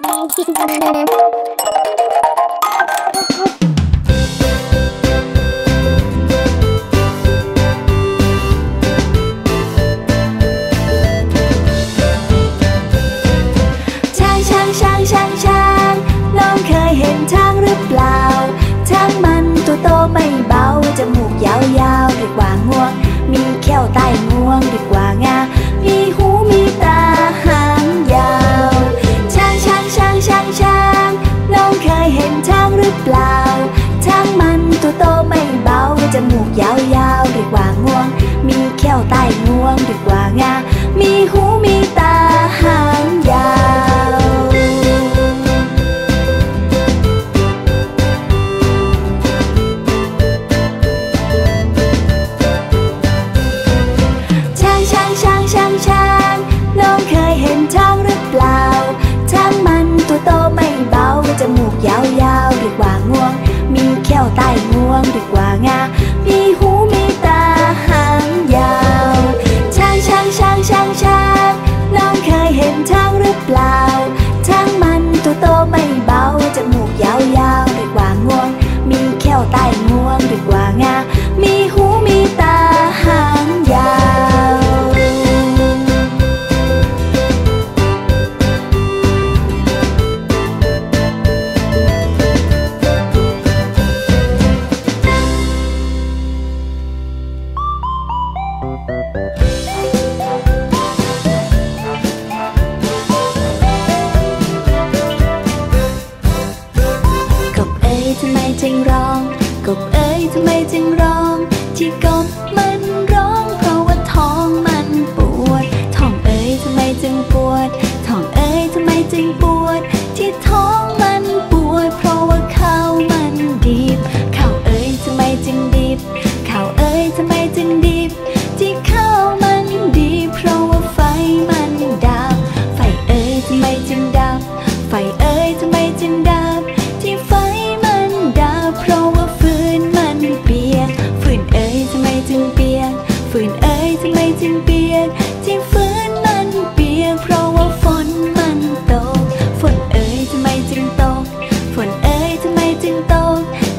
ね。え、 จมูกยาว ร้อง กบเอ้ยทำไมจึงร้อง ที่กง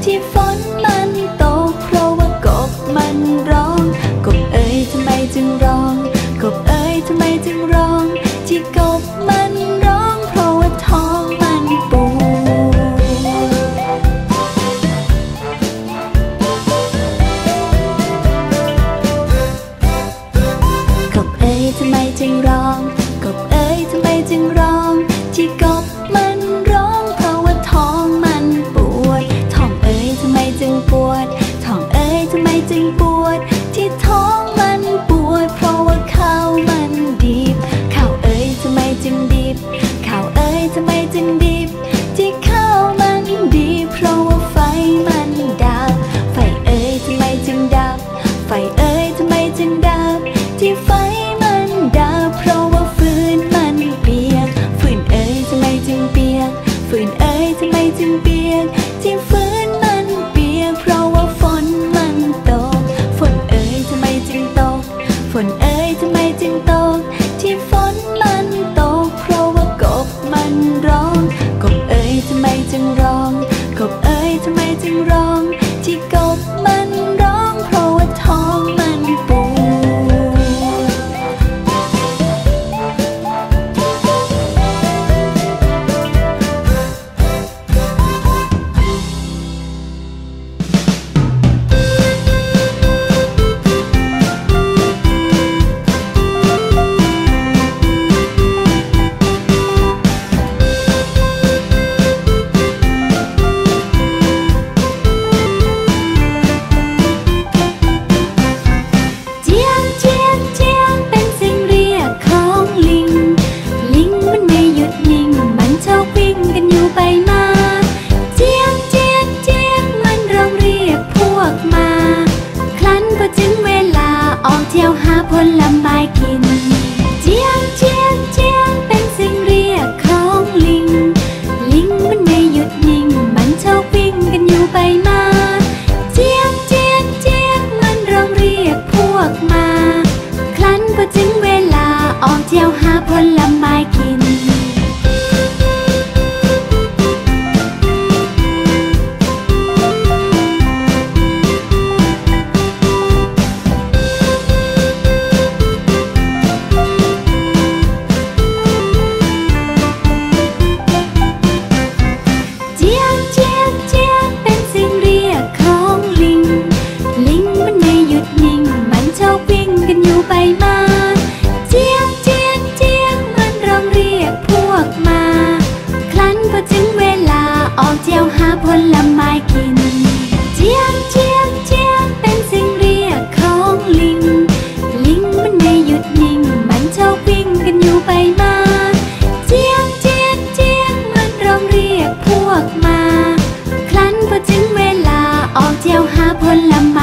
54 เจียวหาผลไม้